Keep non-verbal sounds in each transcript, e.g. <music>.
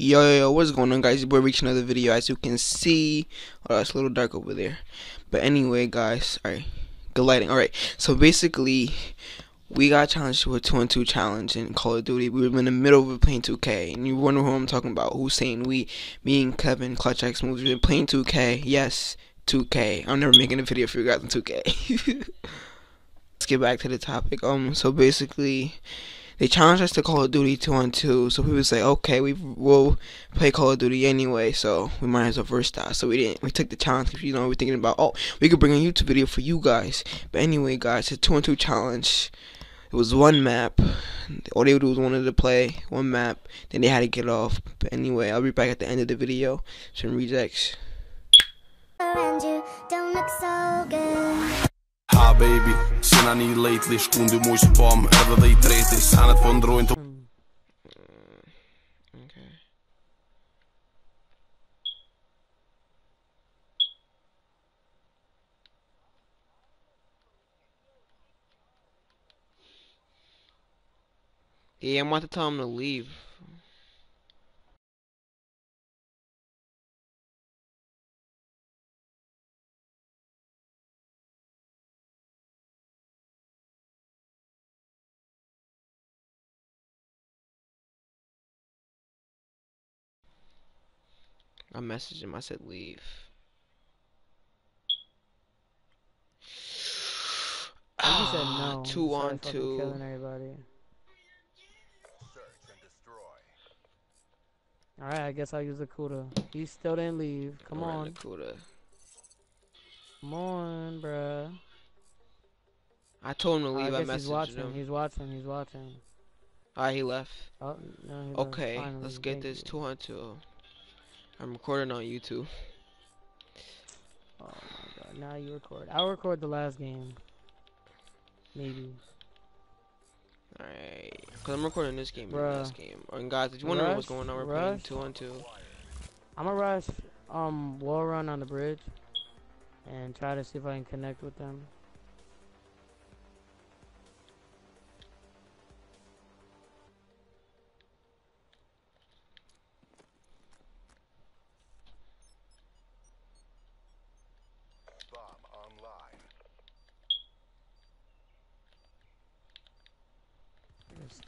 Yo, yo, yo, what's going on, guys? We're reaching another video. As you can see, oh, it's a little dark over there. But anyway, guys, alright, good lighting. Alright, so basically, we got challenged to a 2 and 2 challenge in Call of Duty. We were in the middle of playing 2K, and you wonder who I'm talking about. Who's saying we, me and Kevin, Clutch X Moves, we been playing 2K. Yes, 2K. I'm never making a video for you guys on 2K. <laughs> Let's get back to the topic. Um, so basically they challenged us to Call of Duty 2 on 2. So people say, okay, we will play Call of Duty anyway, so we might as well first that. So we didn't. We took the challenge because you know we're thinking about, oh, we could bring a YouTube video for you guys. But anyway, guys, a 2 on 2 challenge. It was one map. All they do was wanted to play one map. Then they had to get off. But anyway, I'll be back at the end of the video. Some rejects. Ha baby, një edhe dhe i treti. Sanet po ndrojnë të hmm. mm, Yeah, I'm about to tell him to leave. I messaged him. I said leave. He said Ah, no. Two He on started two. Killing everybody. All right, I guess I'll use the Kuda. He still didn't leave. Come Alright, on, Dakota. come on, bruh. I told him to I leave. I, guess he's messaged watching. him. He's watching. He's watching. Alright, he left. Oh no. He left. Okay, Finally, let's get thank this you. two on two. I'm recording on YouTube. Oh my god! Now you record. I'll record the last game. Maybe. Alright. Because I'm recording this game and the Bruh. last game. And guys, if you wondering what's going on, we're playing two on two. I'm gonna rush. Um, wall run on the bridge, and try to see if I can connect with them.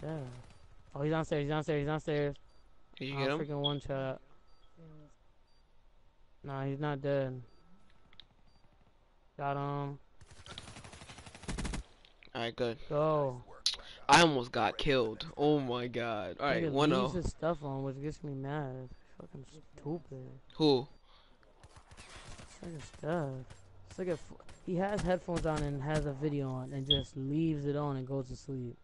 That? Oh, he's downstairs. He's downstairs. He's downstairs. Did you Oh, get him? freaking one shot. Nah, he's not dead. Got him. Alright, good. Go. I almost got killed. Oh my god. Alright, Nigga 1 leaves 0. his stuff on, which gets me mad. Fucking stupid. Who? Like stuff. It's like a f he has headphones on and has a video on and just leaves it on and goes to sleep.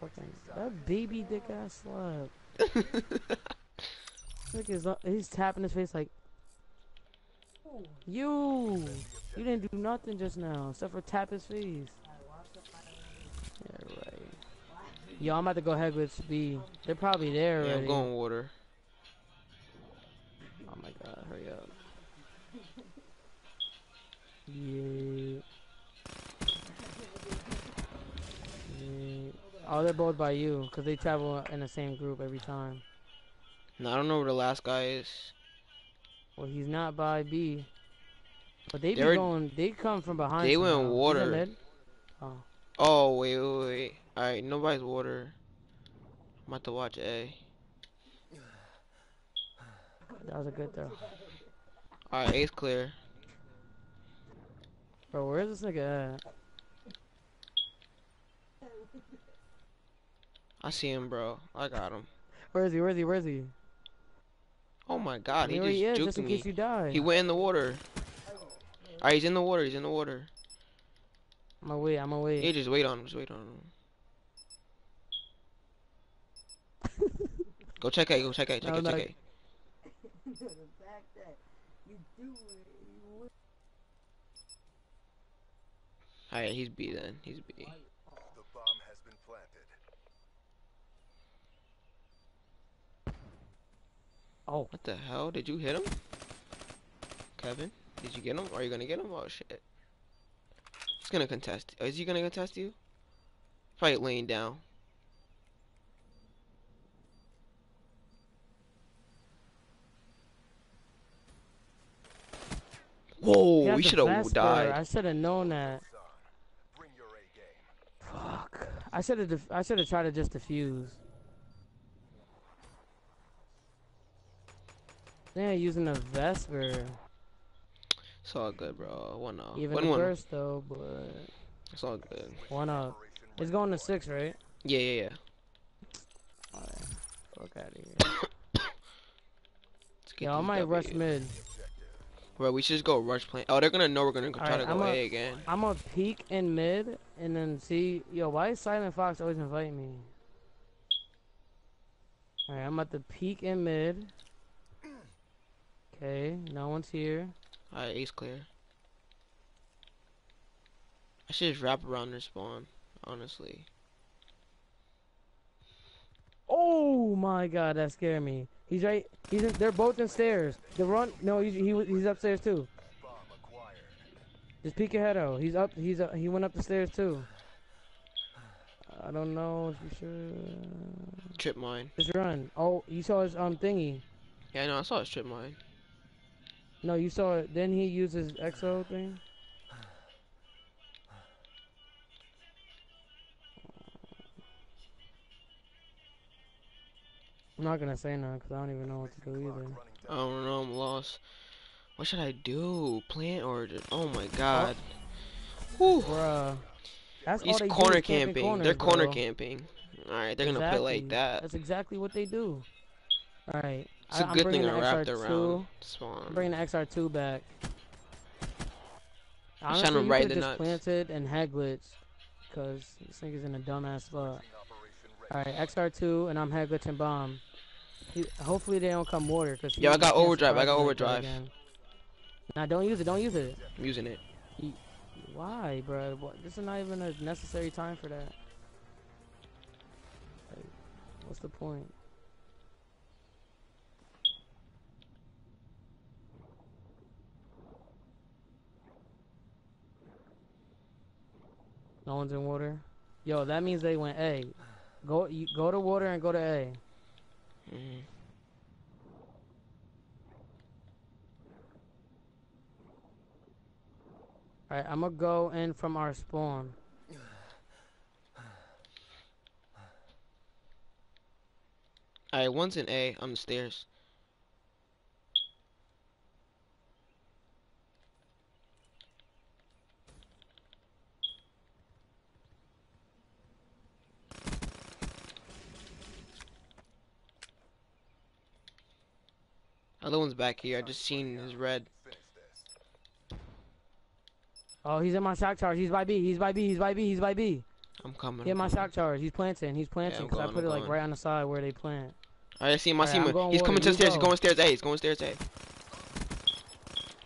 Fucking that baby dick ass slap. <laughs> Look, his, uh, he's tapping his face like, you, you didn't do nothing just now except for tap his face. Yeah, right. Yo, I'm about to go head with speed. They're probably there already. yeah. I'm going water. Oh my god, hurry up. Yeah. Oh, they're both by you, because they travel in the same group every time. No, I don't know where the last guy is. Well, he's not by B. But they be They're- going, they come from behind. they went water. Oh. Oh, wait, wait, wait. Alright, nobody's water. I'm about to watch A. That was a good throw. Alright, A's clear. Bro, where's this nigga at? I see him, bro. I got him. Where is he? Where is he? Where is he? Oh my god, he Here he is, just just in me. case you die. He went in the water. Alright, he's in the water. He's in the water. I'm gonna I'm gonna. Hey, just wait on him. Just wait on him. <laughs> go check A. Go check A. Check No, A. Check A. Alright, he's B then. He's B. Oh. What the hell? Did you hit him? Kevin? Did you get him? Are you gonna get him? Oh shit. He's gonna contest. Is he gonna contest you? Probably laying down. Whoa, we should have died. I should have known that. Fuck. I should have. I should have tried to just defuse. Yeah, using a Vesper. It's all good, bro. One up. Even one one. though, but It's all good. one up. It's going to six, right? Yeah, yeah, yeah. Fuck out of here. Let's get Yeah, I might rush mid. Bro, we should just go rush plan. Oh, they're gonna know we're gonna try Alright, to go I'm a- A again. I'm gonna peek in mid and then see. Yo, why is Silent Fox always inviting me? Alright, I'm at the peek in mid. Okay, no one's here. Alright, Ace clear. I should just wrap around their spawn, honestly. Oh my god, that scared me. He's right. He's in, they're both in stairs. The run. No, he's he, he's upstairs too. Just peek your head out. He's up. He's uh, he went up the stairs too. I don't know if you should. Trip mine. Just run. Oh, you saw his um thingy. Yeah, I know. I saw a strip mine. No, you saw it. Then he used his exo thing. I'm not gonna say nothing because I don't even know what to do either. I don't know. I'm lost. What should I do? Plant or just? Oh my god. Whew. Bruh. That's He's they corner is camp in camping. corners, They're corner bro. camping. Alright, they're gonna play like that. That's exactly what they do. Alright. It's a I'm good thing I the wrapped XR2. around I'm bringing the XR2 back. shot Honestly, trying to right the just nuts. planted and head glitch. Because this nigga's in a dumbass spot. Alright, XR2 and I'm head glitching bomb. He, hopefully they don't come water. Cause Yo, I he got overdrive, I got me like that overdrive. again. Nah, don't use it. Don't use it. I'm using it. Why, bro? What, this is not even a necessary time for that. Like, what's the point? No one's in water. Yo, that means they went A. Go, you, go to water and go to A. Mhm. Alright, I'm gonna go in from our spawn. Alright, one's in A on the stairs. Other one's back here. I just seen his red. Oh, he's in my shock charge. He's by B. He's by B. He's by B. He's by B. I'm coming. He my shock charge. He's planting. He's planting. I'm Cause I put I'm it like going. right on the side where they plant. Alright, I see him. I see him. I'm He's coming to the stairs. He's go. going stairs A. He's going stairs A.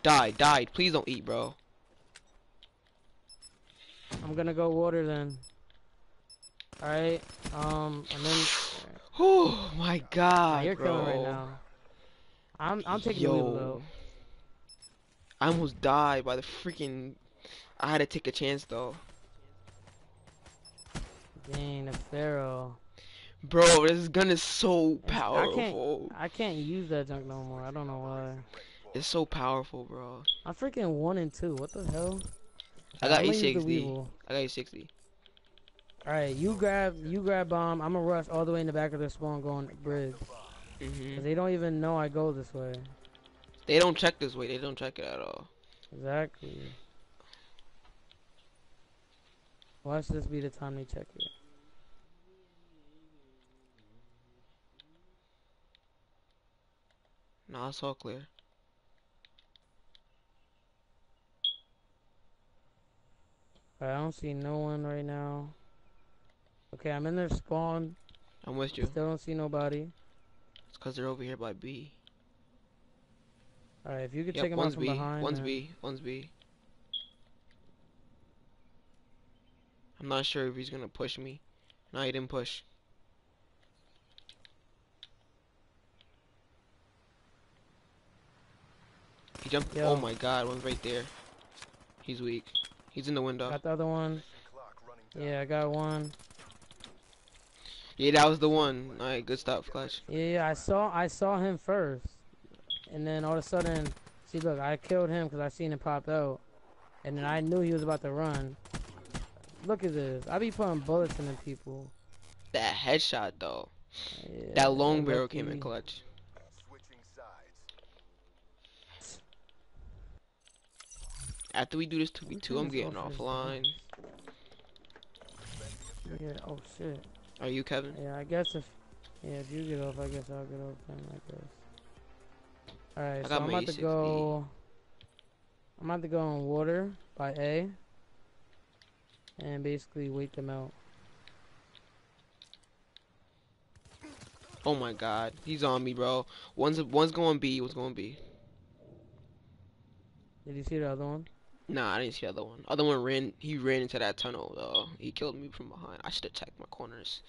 Died. Died. Please don't eat, bro. I'm gonna go water then. Alright. Um, and then Oh my god, you're bro. killing right now. I'm I'm taking Yo. the wheel though. I almost died by the freaking. I had to take a chance though, Dang, a Pharo. bro. This gun is so powerful. I can't I can't use that junk no more. I don't know why. It's so powerful, bro. I'm freaking one and two. What the hell? I got I'm gonna use the A60. I got A60. Alright, you grab you grab bomb. I'm gonna rush all the way in the back of the spawn going bridge. Hmm they don't even know I go this way. They don't check this way. They don't check it at all. Exactly. Watch this be the time they check it. Nah, it's all clear. I don't see no one right now. Okay, I'm in their spawn. I'm with you. Still don't see nobody. It's cause they're over here by B. Alright, if you could Yep, take them out one's from B. behind. One's then- B. One's B. I'm not sure if he's gonna push me. No, he didn't push. He jumped. Yo. Oh my god, one's right there. He's weak. He's in the window. Got the other one. Clock running down. Yeah, I got one. Yeah, that was the one. Alright, good stuff, Clutch. Yeah, yeah, I saw I saw him first, and then all of a sudden, See, look, I killed him because I seen him pop out, and then I knew he was about to run. Look at this. I be putting bullets in the people. That headshot though. Yeah, That long barrel came in clutch. Switching sides. After we do this 2v2, I'm getting offline. Yeah. Oh shit. Are you Kevin? Yeah, I guess if yeah, if you get off, I guess I'll get off then. I guess. All right, so I'm about to go. I'm about to go on water by A. And basically wait them out. Oh my god, he's on me, bro. One's one's going B, one's going B. Did you see the other one? Nah, I didn't see the other one. Other one ran. He ran into that tunnel though. He killed me from behind. I should attack my corners.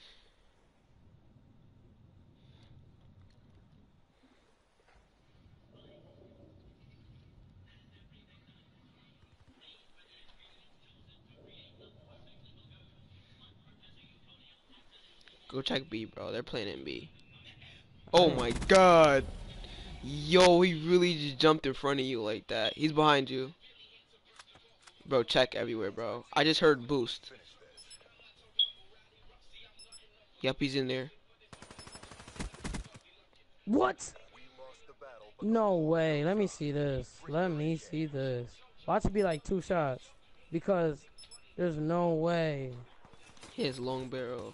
Go check B, bro. They're playing in B. Oh my god. Yo, he really just jumped in front of you like that. He's behind you. Bro, check everywhere, bro. I just heard boost. Yep, he's in there. What? We lost the battle, but No way. Let me see this. Let me see this. Watch it be like two shots. Because there's no way. His long barrel.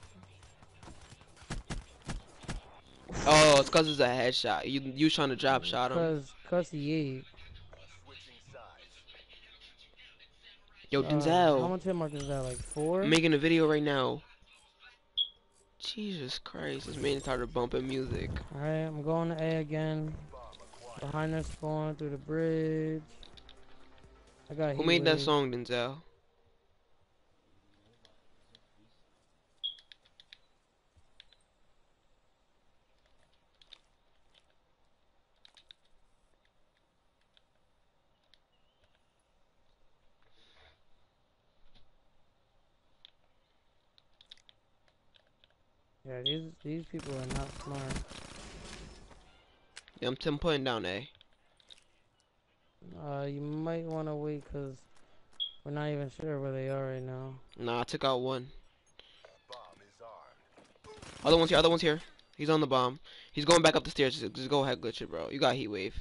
Oh, it's cause it's a headshot. You you trying to drop shot him? Cause, cause he ate. Yo, Uh, how Denzel, much hit mark is that? Like four? I'm making a video right now. Jesus Christ, this man started bumping music. Alright, I'm going to A again. Behind their spawn through the bridge. I got Who made that wave. song, Denzel? Yeah, these these people are not smart. Yeah, I'm, I'm putting down A. Uh, you might want to wait because we're not even sure where they are right now. Nah, I took out one. Other one's here. Other one's here. He's on the bomb. He's going back up the stairs. Just, just go ahead, glitch it, bro. You got heat wave.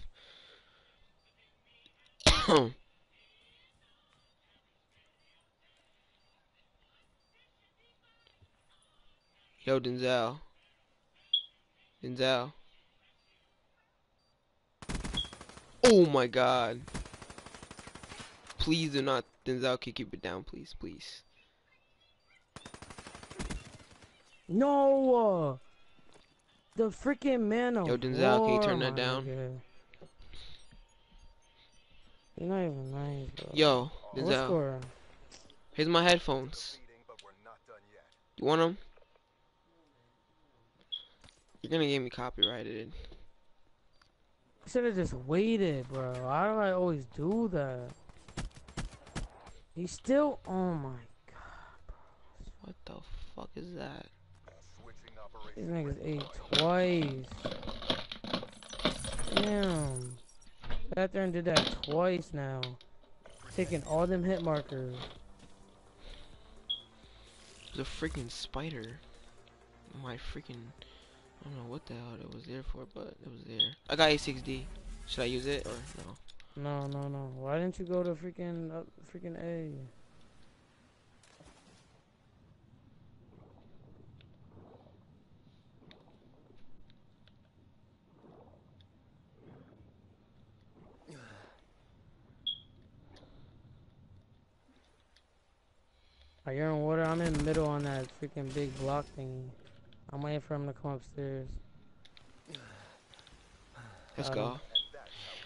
<coughs> <coughs> Yo, Denzel. Denzel. Oh my God. Please do not, Denzel. Can you keep it down, please, please. No! uh, The freaking man of Yo, Denzel, can you turn that down? nigga. You're not even nice, bro. Yo, Denzel. Here's my headphones. Leading, but we're not done yet. You want them? You're gonna get me copyrighted. Should have just waited, bro. Why do I always do that? He's still. Oh my god. What the fuck is that? These niggas ate twice. Damn. Sat there and did that twice now. Taking all them hit markers. A freaking spider. My freaking. I don't know what the hell it was there for, but it was there. I got A6D. Should I use it or no? No, no, no. Why didn't you go to freaking uh, freaking A? Are you in water? I'm in the middle on that freaking big block thingy. I'm waiting for him to come upstairs. Let's Got go.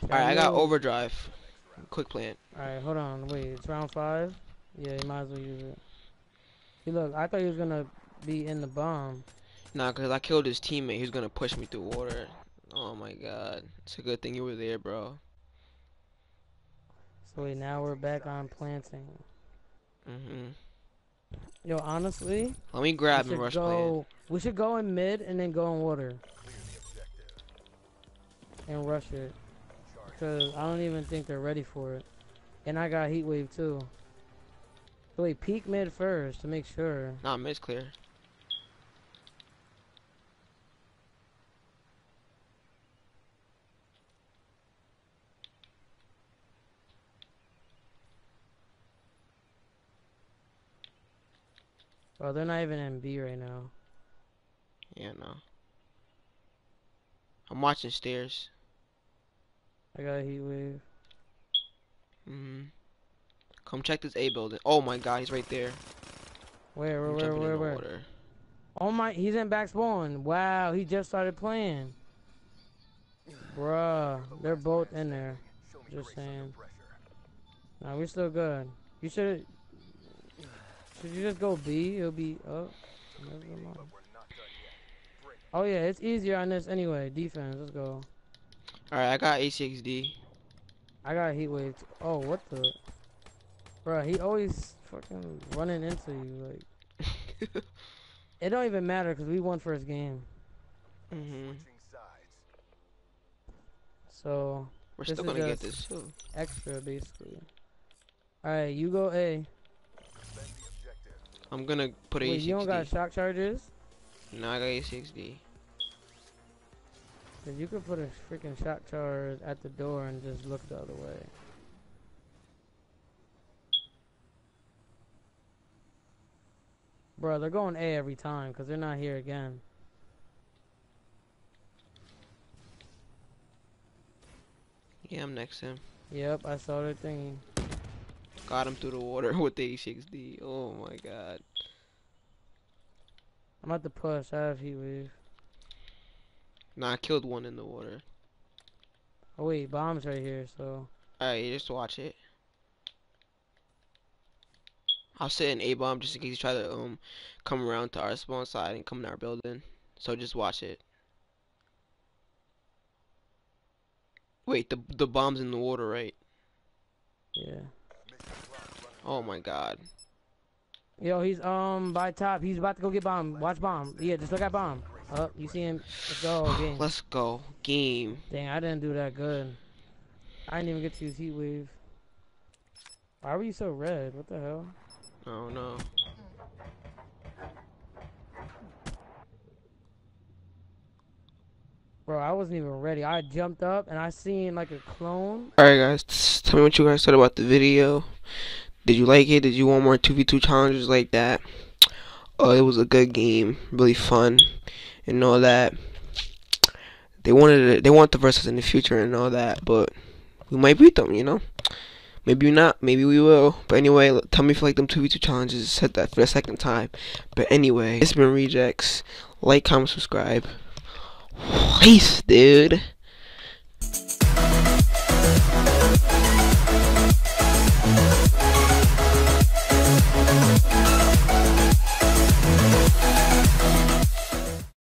Alright, I got overdrive. Quick plant. Alright, hold on. Wait, it's round five? Yeah, you might as well use it. See, look, I thought he was gonna be in the bomb. Nah, cause I killed his teammate. He was gonna push me through water. Oh my god. It's a good thing you were there, bro. So wait, now we're back on planting. hmm Yo, honestly, Let me grab and rush go. We should go in mid and then go in water Clear the objective. and rush it. Because I don't even think they're ready for it. And I got heat wave too. So wait, peek mid first to make sure. Nah, mid's clear. Oh, they're not even in B right now. Yeah, no. I'm watching stairs. I got heat wave. hmm Come check this A building. Oh my god, he's right there. Where, I'm where, where, where, where? water. Oh my, he's in back spawn. Wow, he just started playing. Bruh, they're both in there. Just saying. Nah, we're still good. You should. Should you just go B? It'll be up. Never mind. But we're not done yet. Break. Oh yeah, it's easier on this anyway. Defense, let's go. Alright, I got A6D. I got heat wave. Oh, what the? Bruh, he always fucking running into you. Like, <laughs> it don't even matter because we won first game. Mm -hmm. So We're still gonna get this too. extra basically. All right, you go A. Defend the objective. I'm gonna put a Wait, you don't got shock charges? No, I got A6D. Cause you could put a freaking shock charge at the door and just look the other way. Bro, they're going A every time because they're not here again. Yeah, I'm next to him. Yep, I saw their thingy. Got him through the water <laughs> with the A6D. Oh my god. I'm about to push. I have heat wave. Nah, I killed one in the water. Oh wait, bombs right here. So Alright, just watch it. I'll sit in A bomb just in case you try to um come around to our spawn side and come in our building. So just watch it. Wait, the the bomb's in the water, right? yeah. Mission clock running. Oh my god. Yo, he's um by top. He's about to go get bomb. Watch bomb. Yeah, just look at bomb. Oh, you see him? Let's go. <sighs> Game. Let's go. Game. Dang, I didn't do that good. I didn't even get to use heat wave. Why were you so red? What the hell? Oh no. Bro, I wasn't even ready. I jumped up and I seen like a clone. Alright guys, tell me what you guys thought about the video. Did you like it? Did you want more 2v2 challenges like that? Oh, it was a good game, really fun, and all that. They wanted it, they want the versus in the future and all that, but we might beat them, you know. Maybe not, maybe we will. But anyway, tell me if you like them 2v2 challenges. Said that for the second time. But anyway, it's been Rejects. Like, comment, subscribe. Peace, dude.